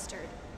bastard.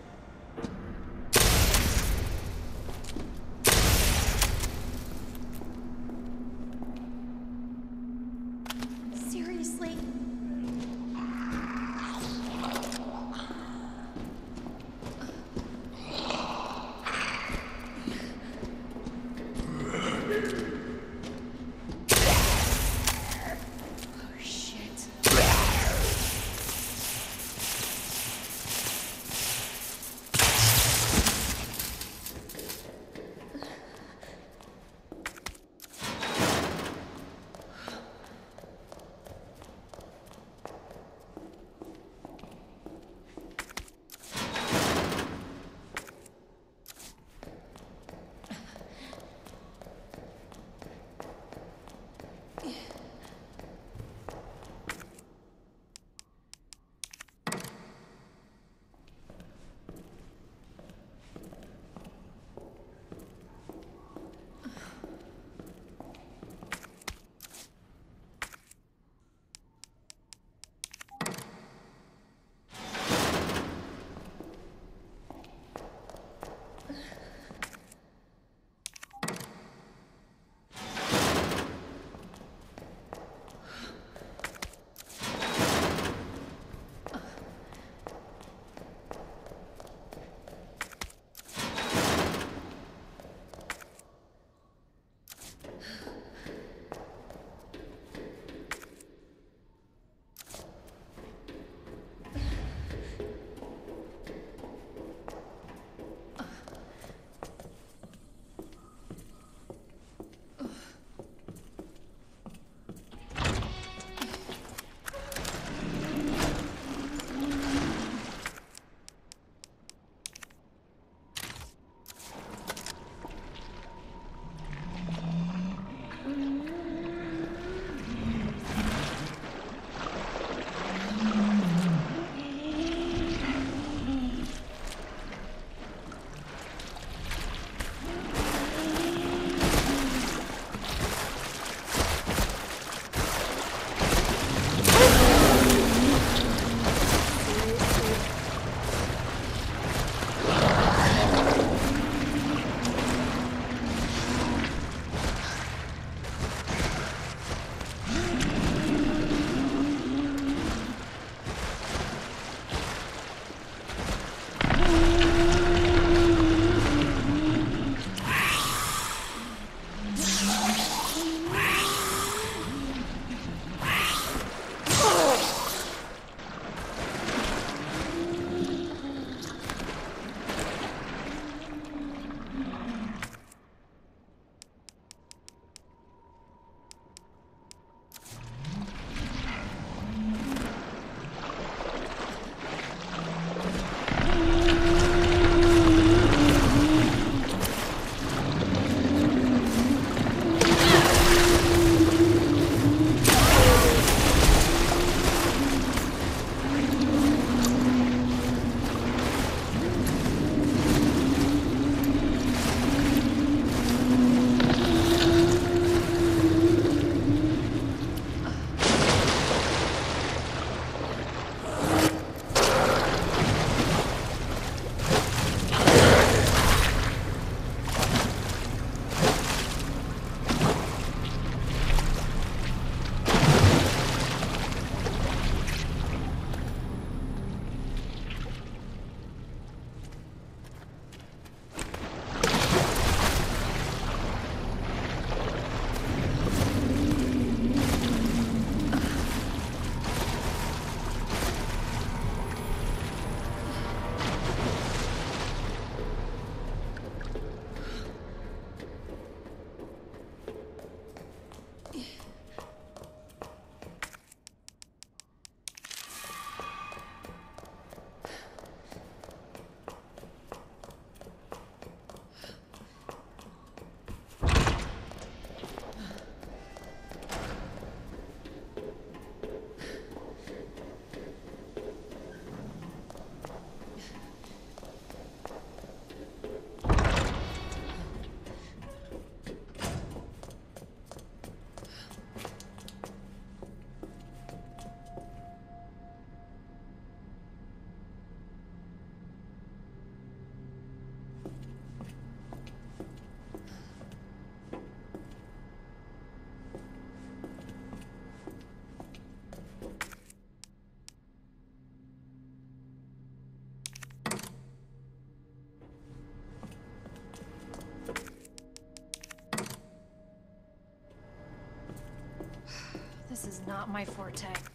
Not my forte.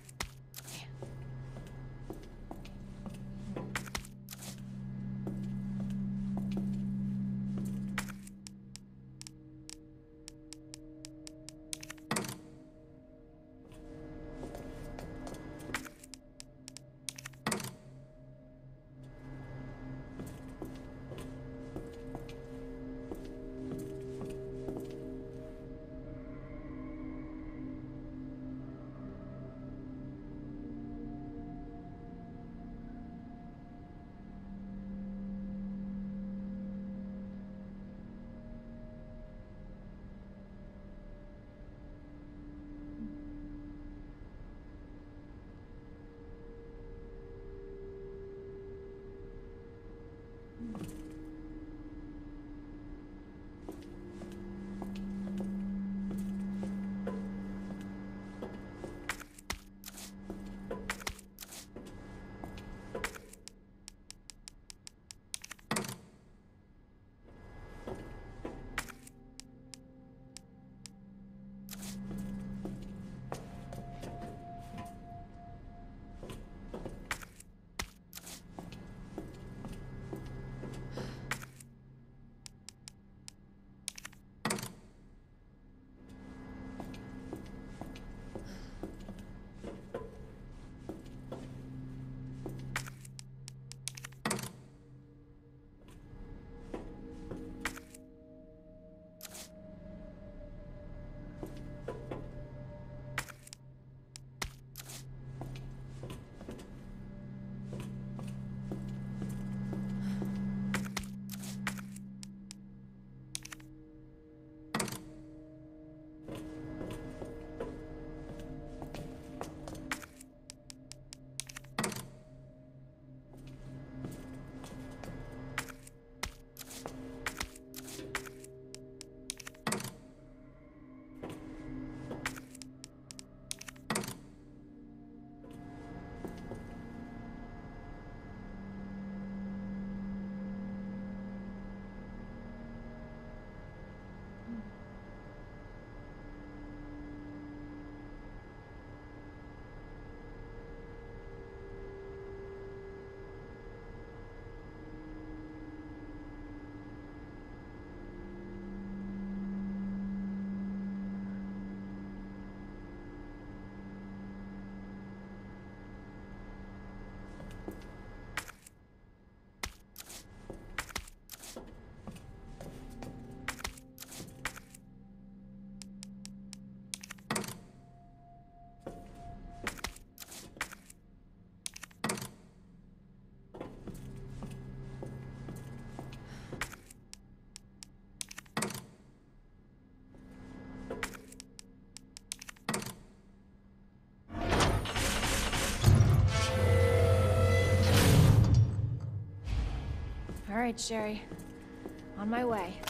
Right, Sherry. On my way.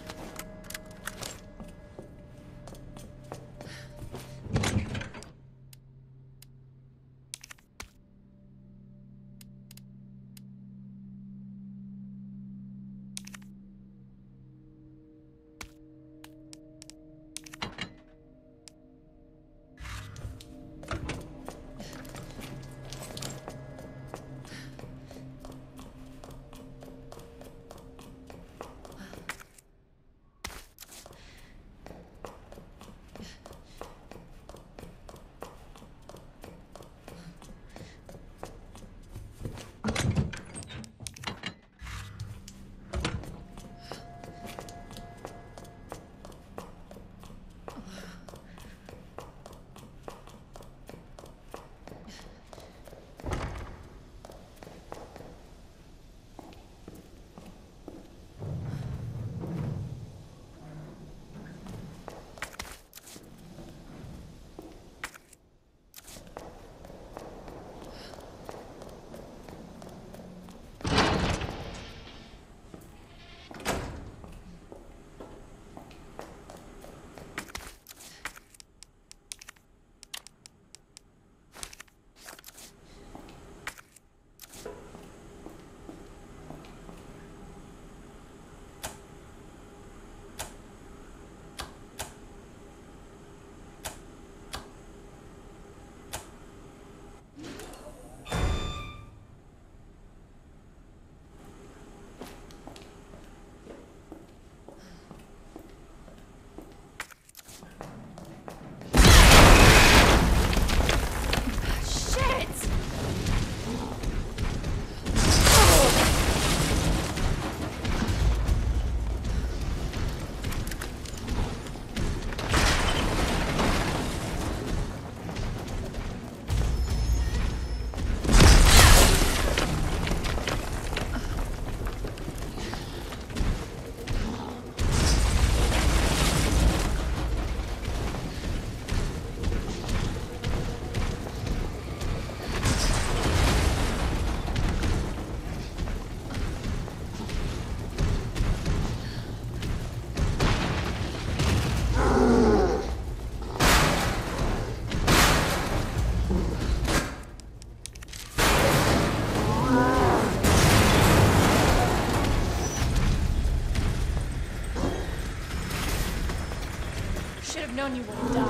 known you would have died.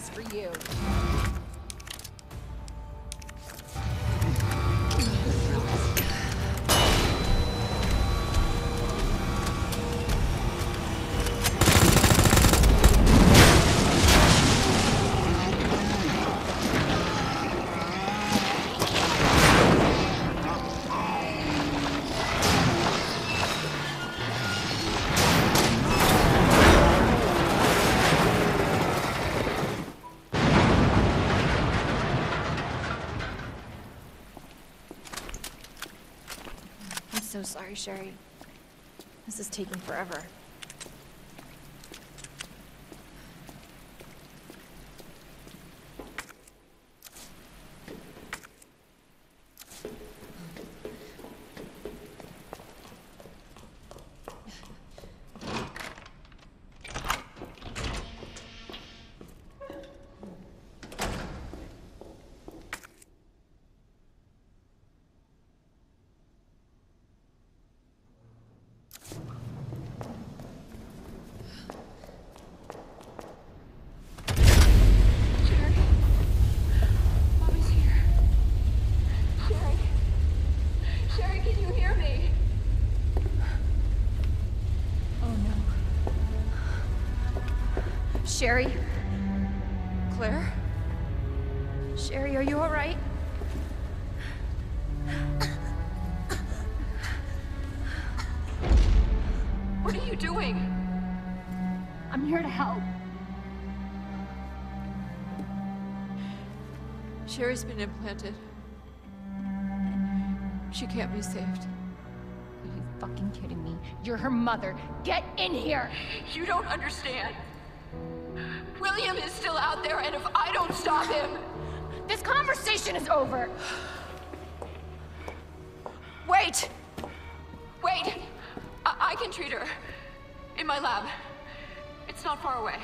Surprise for you. So sorry, Sherry. This is taking forever. Sherry? Mommy's here. Sherry? Sherry, can you hear me? Oh no. Sherry? Claire? Sherry, are you alright? What are you doing? I'm here to help. Sherry's been implanted. She can't be saved. Are you fucking kidding me? You're her mother. Get in here! You don't understand. William is still out there, and if I don't stop him, This conversation is over! wait! Wait! I, I can treat her. In my lab. It's not far away.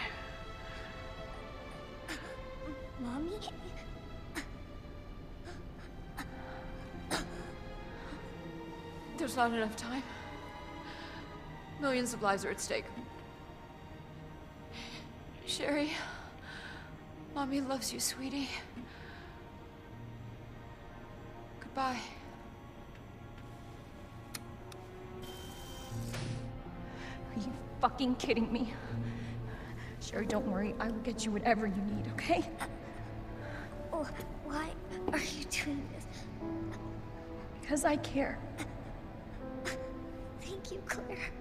Mommy? There's not enough time. Millions of lives are at stake. Sherry, Mommy loves you, sweetie. Goodbye. Are you fucking kidding me? Sherry, don't worry. I will get you whatever you need, okay? Oh, why are you doing this? Because I care. Thank you, Claire.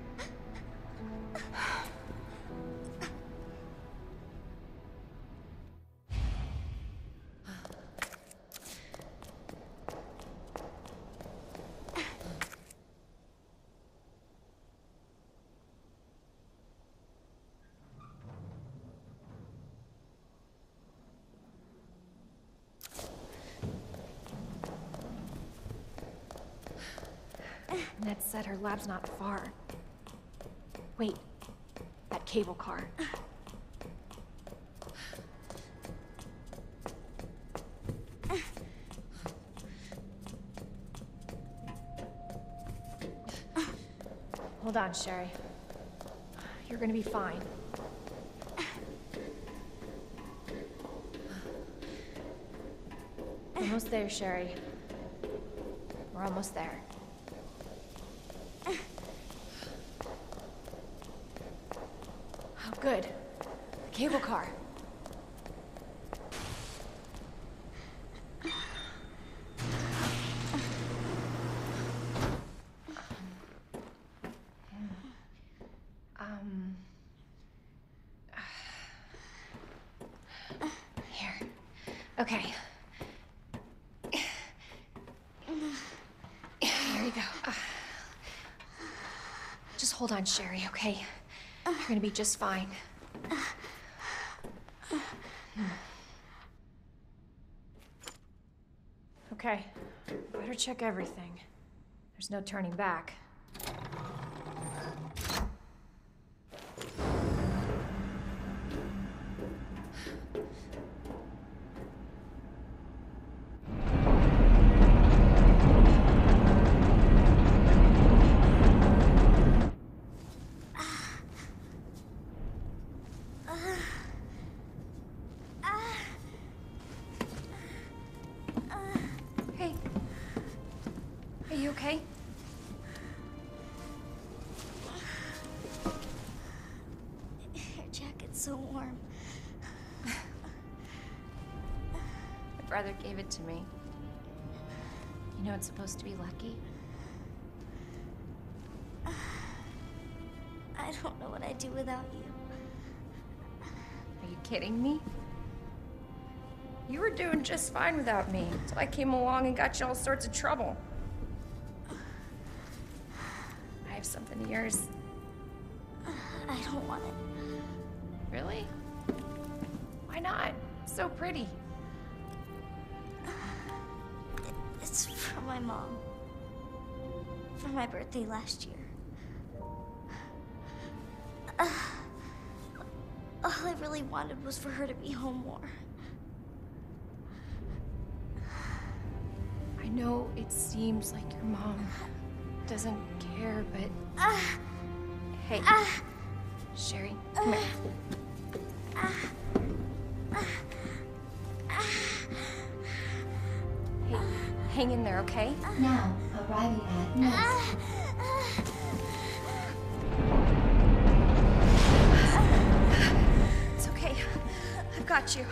Said her lab's not far. Wait. That cable car. Hold on, Sherry. You're gonna be fine. Almost there, Sherry. We're almost there. Cable car. Um. Here. Okay. Here you go. Just hold on, Sherry, okay? You're gonna be just fine. Okay. Better check everything. There's no turning back. It to me. You know it's supposed to be lucky? I don't know what I'd do without you. Are you kidding me? You were doing just fine without me, so I came along and got you all sorts of trouble. I have something of yours. I don't want it. Really? Why not? So pretty. My mom. For my birthday last year. Uh, all I really wanted was for her to be home more. I know it seems like your mom doesn't care, but Uh, hey, uh, Sherry, come here. Hang in there, okay? Now arriving at Nest. uh, It's okay. I've got you.